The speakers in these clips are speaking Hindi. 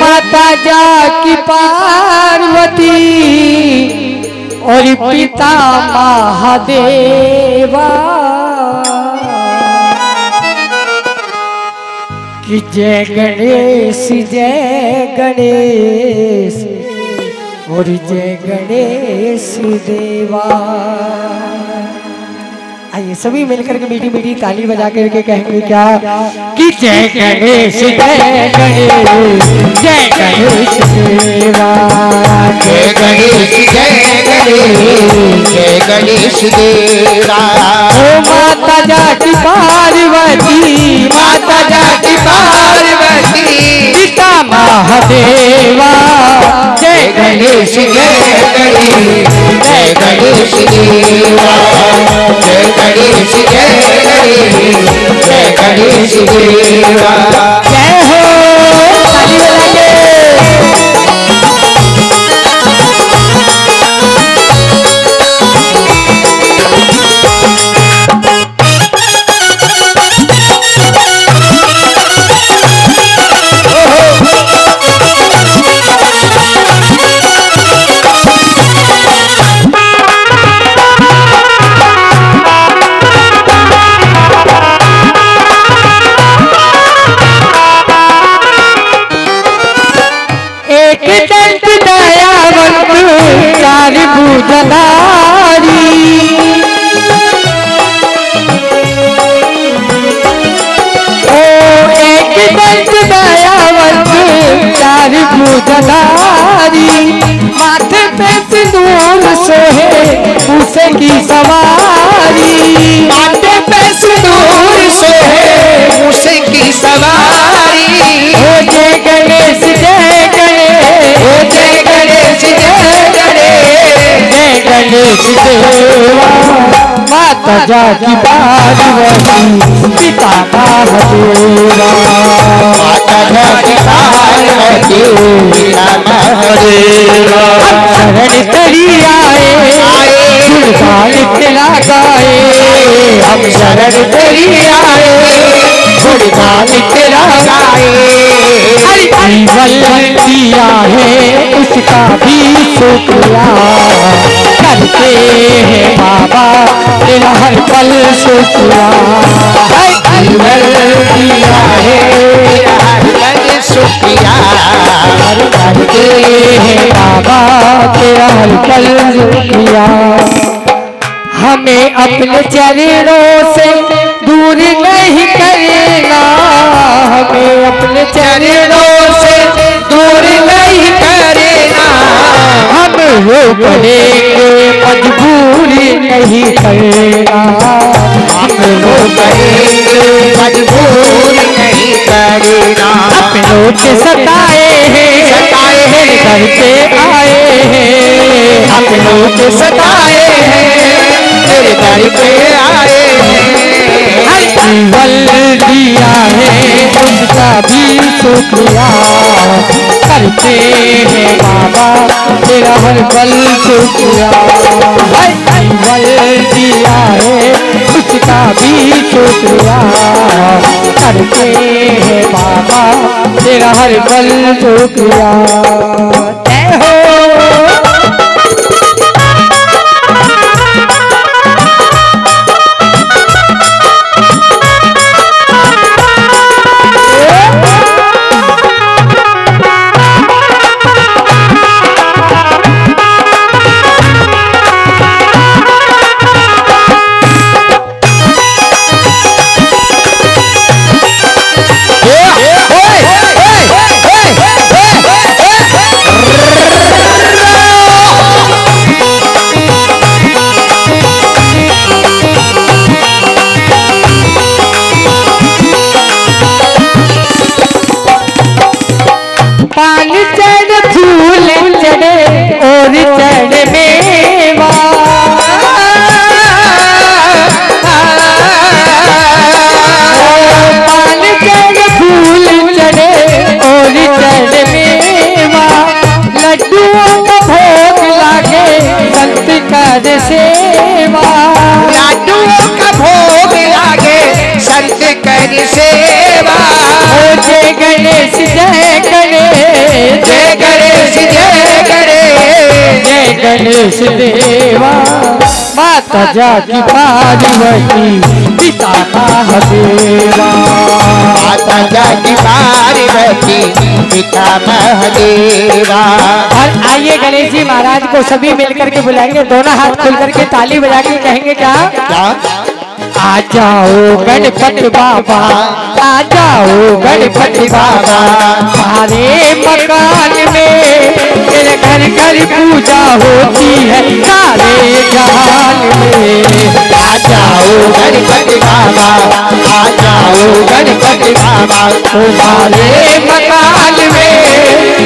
माता जा की पार्वती और पिता महादेवा। कि जय गणेश जय गणेश और जय गणेश देवा। आइए सभी मिलकर के मीठी मीठी ताली बजा करके कहेंगे क्या? कि जय गणेश जय गणेश जय गणेश देवा जय गणेश जय गणेश जय गणेश देवा। ओ माता जाति पार्वती माता जाति पार्वती पिता महादेवा। गणेश जय गणेश जय गणेश देवा जय गणेश जय गणेश जय गणेश देवा जय हो। भुजधारी माथे पे सिंदूर सोहे उसे की सवारी। माथे पे सिंदूर से उसे की सवारी। हो जय गणेश जय गणेश। ओ जय गणेश जय गणेश। जय गणेश देवा। माता जाकी पार्वती पिता महादेवा माता जाति पार्वती पिता महादेवा शरण तेरी आए गुणगान तेरा गाए। हम शरण तेरी आए गुणगान तेरा गाए। जीवन दिया है उसका भी शुक्रिया। करते हैं। बाबा तेरा हर पल शुक्रिया जीवन दिया है। शुक्रिया करते हैं। बाबा तेरा हर पल शुक्रिया हमें अपने चरणों से दूर नहीं करना। हमें अपने चरणों से दूर नहीं करना। हम मजबूरी नहीं करना हम वो करेंगे। मजबूर नहीं करना अपनों के सताए हैं। सताए हैं। घर पे आए हैं। अपनों के सताए हैं। तेरे दर पे आए जीवन दिया है। उसका भी शुक्रिया। करते हैं बाबा तेरा हर पल शुक्रिया। जीवन दिया है उसका भी शुक्रिया करते हैं बाबा तेरा हर पल शुक्रिया सेवा। जय गणेश जय गणेश। जय गणेश जय गणेश। जय गणेश देवा। माता जा की पार्वती पिता का हदेवा माता जा की पार्वती पिता महदेवा और आइए गणेश जी महाराज को सभी मिलकर के बुलाएँगे दोनों हाथ खुल करके ताली बजा के कहेंगे क्या? क्या? आ जाओ गणपति बाबा आ जाओ गणपति बाबा। सारे मकान में घर घर पूजा होती है, सारे जहान में। आ जाओ गणपति बाबा आ जाओ गणपति बाबा। तुम्हारे मकान में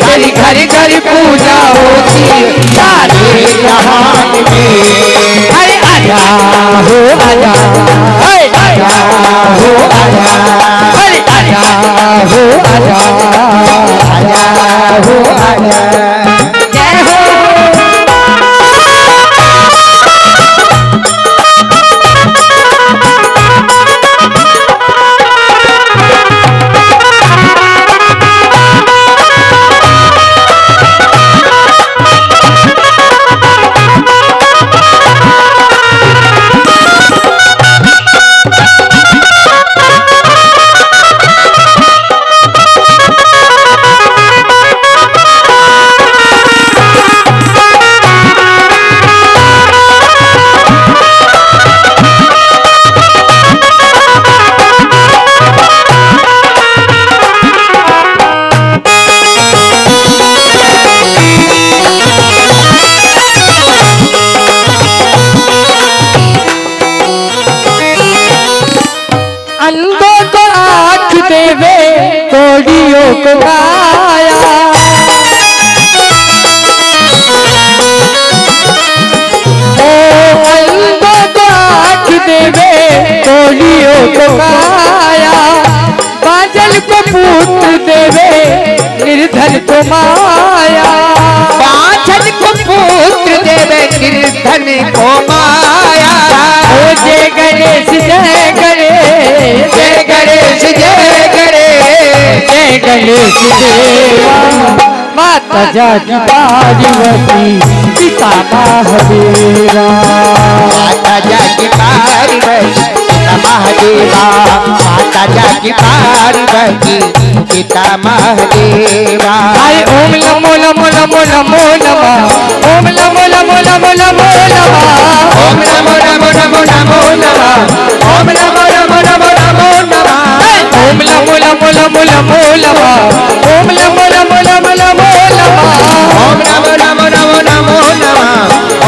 घर घर पूजा होती है, सारे जहान में। आया हो आया आया हो आया कोड़ियों को काया ओ को आँख देवे कोड़ियों को बादल पुत्र देवे निर्धन को माया। पाछल को पुत्र देवे निर्धन को माया। ओ जय गणेश जय गणेश जय गणेश जय गणेश देवा माता जाकी पार्वती पिता महादेवा माता जाकी पार्वती महादेवा माता जाकी पार्वती पिता महादेवा आए ओम नमो नमो नमो नमो नमः ओम नमो नमो नमो नमो नमः ओम नमो नमो नमो नमो नमः ओम नमः ओम नमो नमो नमो नमो नमः ओम नमो नमो नमो नमो नमः ओम नमो नमो नमो नमो नमः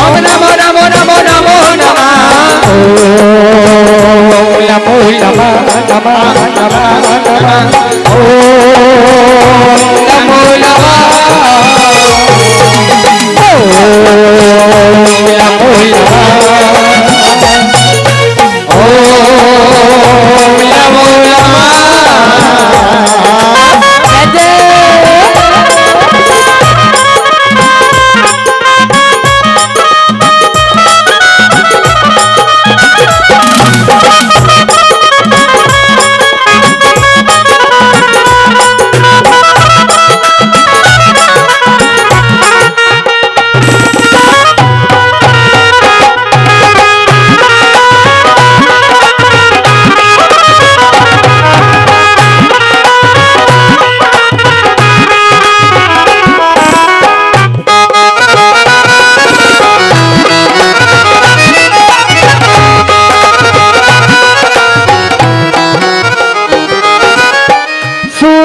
ओम नमो नमो नमो नमो नमः ओम नमो नमः नमः नमः नमः ओम नमो नमः ओम नमो नमः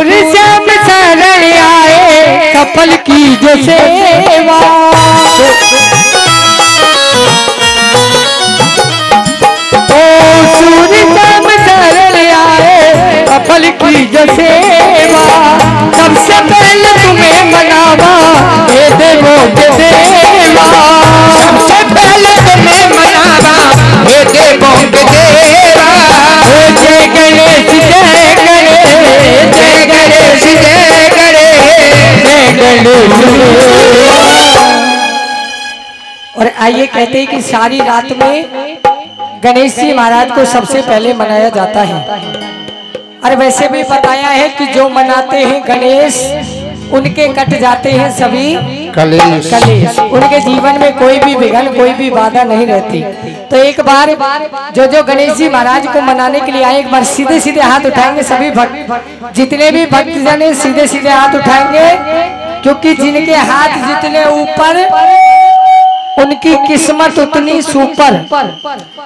सूर्य श्याम शरण आए सफल की जो सेवा ओ श्याम शरण आए सफल की जो सेवा सबसे पहले तुम्हें मनावा, हे देवो के देवा। सबसे पहले तुम्हें मनावा, हे देवों के देवा। जय गणेश, जय और आइए कहते हैं कि सारी रात में गणेश जी महाराज को सबसे पहले मनाया जाता है। और वैसे भी बताया है कि जो मनाते हैं गणेश उनके कट जाते हैं सभी कलेश। कलेश। उनके जीवन में कोई भी विघन कोई भी बाधा नहीं रहती। तो एक बार जो जो गणेश जी महाराज को मनाने के लिए आए एक बार सीधे सीधे हाथ उठाएँगे सभी भक्त। जितने भी भक्त जने सीधे सीधे हाथ उठाएँगे। क्योंकि जिनके हाथ जितने ऊपर उनकी किस्मत उतनी सुपर।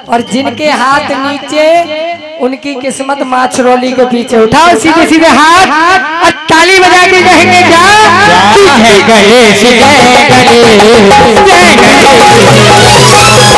और जिनके हाथ नीचे उनकी किस्मत माछरोली के पीछे। उठाओ सीधे सीधे हाथ और ताली बजा के कहेंगे क्या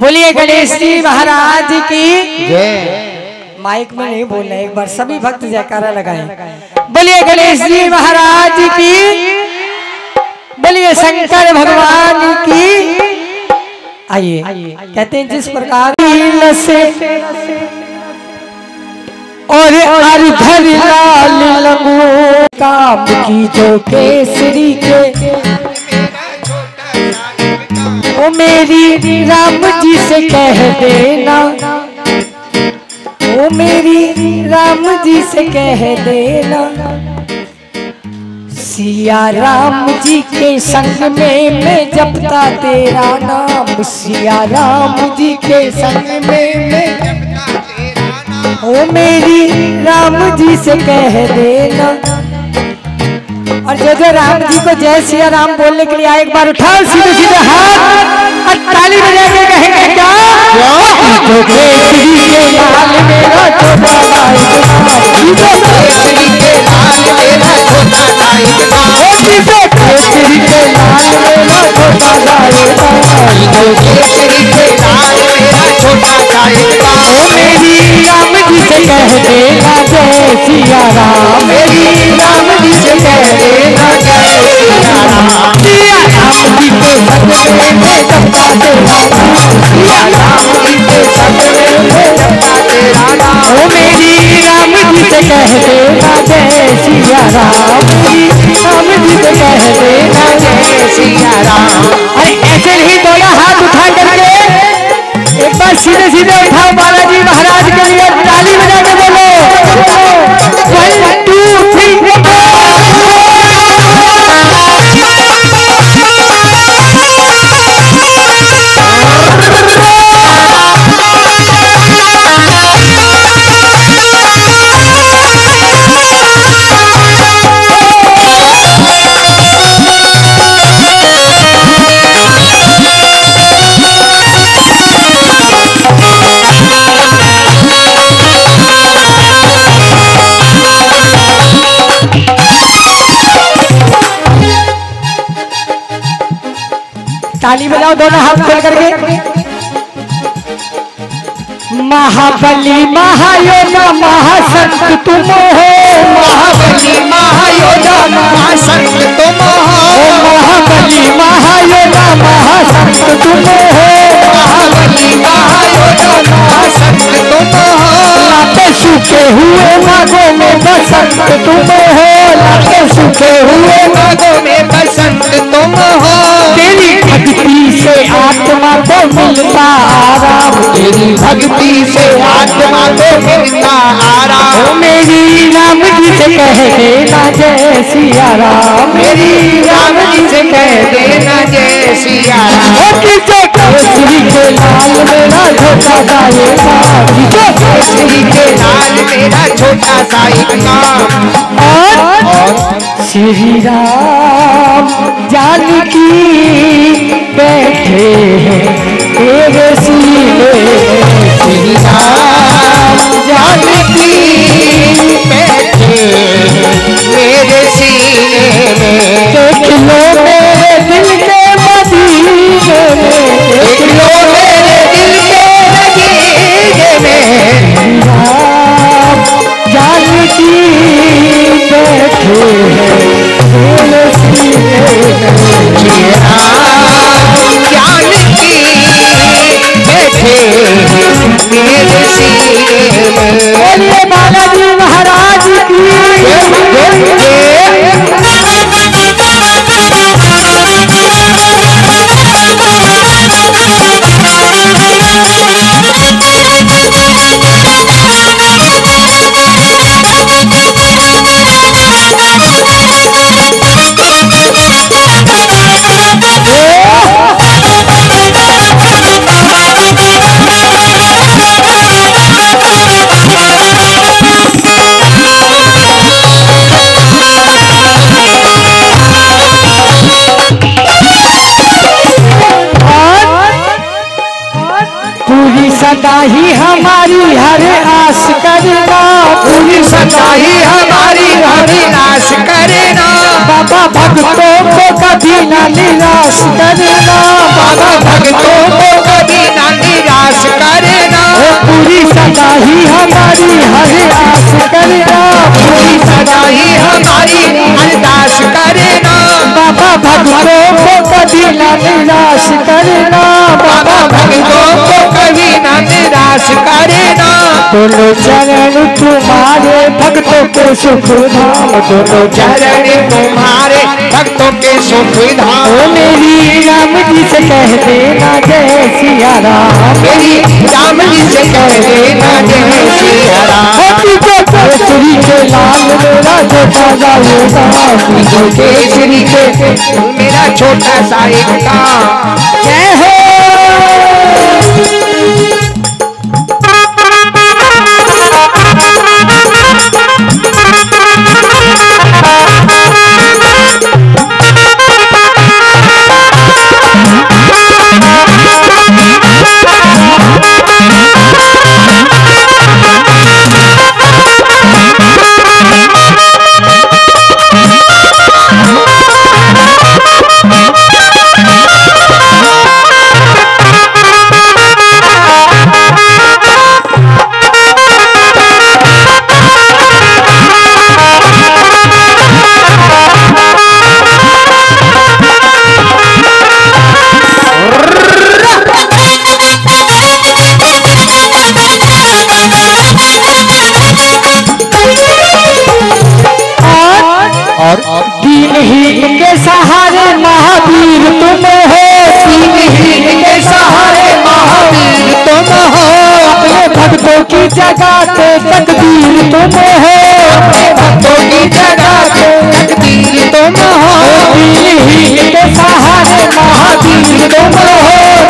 बोलिए गणेश जी महाराज की। जय। माइक में नहीं बोलना एक बार सभी भक्त जयकारा लगाएँ। बोलिए गणेश जी महाराज की। बोलिए शंकर भगवान की। आइए। कहते हैं जिस प्रकार से और अर्धर लाल लंगो काम की जो केसरी के। ओ मेरी राम जी से कह देना। ओ मेरी राम जी से कह देना। सिया राम जी के संग में मैं जपता तेरा नाम। सिया राम जी के संग में मैं जपता तेरा नाम। ओ मेरी राम जी से कह देना। और जय जय राम जी को जय सिया राम बोलने के लिए एक बार उठाओ सीधे सीधे हाथ। और ताली बजा के कहेंगे क्या? जो केसरी के लाल मेरा छोटा भाई जो केसरी के लाल मेरा छोटा भाई जो केसरी के लाल मेरा छोटा भाई जो केसरी के लाल मेरा छोटा भाई ओ मेरी राम जी से कह देना जय राम सिया राम जी के संग में मेरी राम जी से कह देना जय। सिया अरे ऐसे नहीं दोनों हाथ उठा करके एक बार सीधे सीधे उठाओ बालाजी महाराज के लिए, ताली बजा के बोलो। ताली बजाओ दोनों हाथ खोल करके। महाबली महायोगा महासंत तुम हो। महाबली महायोगा महासंत तुम हो। महाबली महायोगा महासंत तुम हो। महाबली महायोगा महासंत तुम हो। लाते सूखे हुए मागो में बसंत तुम हो। लाते सूखे हुए बागों में बसंत तुम हो। मिलता आराम। तेरी भक्ति से आत्मा को मिलता आराम। मेरी राम जी से कह देना जय सिया राम मेरी राम जी से कह देना जय सिया राम किसे के लाल मेरा छोटा किसे केसरी के लाल मेरा छोटा सा एक नाम और श्री राम जानकी हैं तेरे सीने श्री राम बैठे मेरे सीने में देख लो मेरे दिल के मदीने देख लो मेरे दिल के नगीने में राम जान की बैठे मेरे सीने में की पूरी सदा ही हमारी हर आस करना। पूरी सदा ही हमारी अविनाश करना। बाबा भक्तों को कभी न निराश करना। बाबा भक्तों को कभी न निराश करना। पूरी सदा ही हमारी हर आस करना। पूरी सदा ही हमारी अरदास करना। बाबा भक्तों को कभी न निराश करना। करना दोनों चरण तुम्हारे भक्तों के सुख धाम। दोनों चरण तुम्हारे भक्तों के सुख धाम। मेरी राम जी से कह देना जय सिया राम। मेरी राम जी से कह देना जय सिया राम। केसरी के लाल मेरा छोटा जाऊँगा जो केसरी के मेरा छोटा सा एक काम जय हो भक्तों की तकदीर तुम हो। भक्तों की जगह पे तकदीर तुम हो। दीनहीन के सहारे महावीर तुम हो।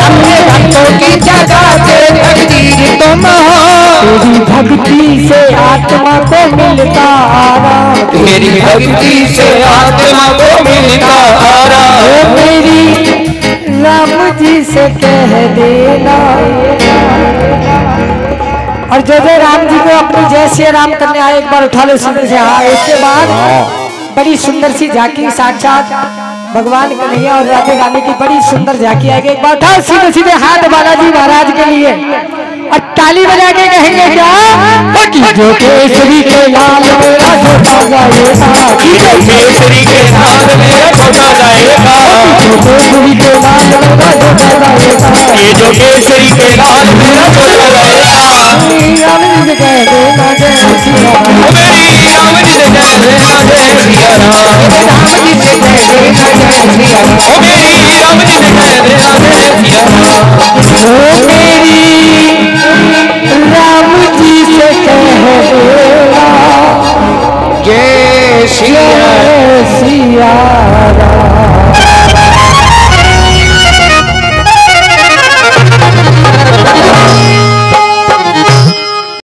अपने भक्तों की जगह पे तकदीर तुम हो। तेरी भक्ति से आत्मा को मिलता आराम तेरी भक्ति से आत्मा को मिलता आराम मेरी राम जी से कह देना। और जो जो राम जी को अपनी जय श्री राम करने आए, एक बार उठा लो सीधे से। हाँ इसके बाद बड़ी सुंदर सी झांकी, साक्षात भगवान कन्हैया और राधे रानी की बड़ी सुंदर झांकी आएगी। एक बार उठाओ सीधे सीधे हाथ बालाजी महाराज के लिए। और ताली बजा के कहेंगे, क्या? कि जो केसरी के लाल मेरा छोटा जाएगा। कि जो केसरी के साथ मेरा छोटा जाएगा। केसरी के लाल मेरा छोटा जाएगा ये जो केसरी के लाल मेरा कह देना जय श्री राम। मेरी राम जी से कह देना जय सिया राम। राम जी से कह देना जय सिया राम ओ मेरी राम जी से कह देना जय सिया राम ओ मेरी राम जी से कह देना जय सिया जय सिया राम।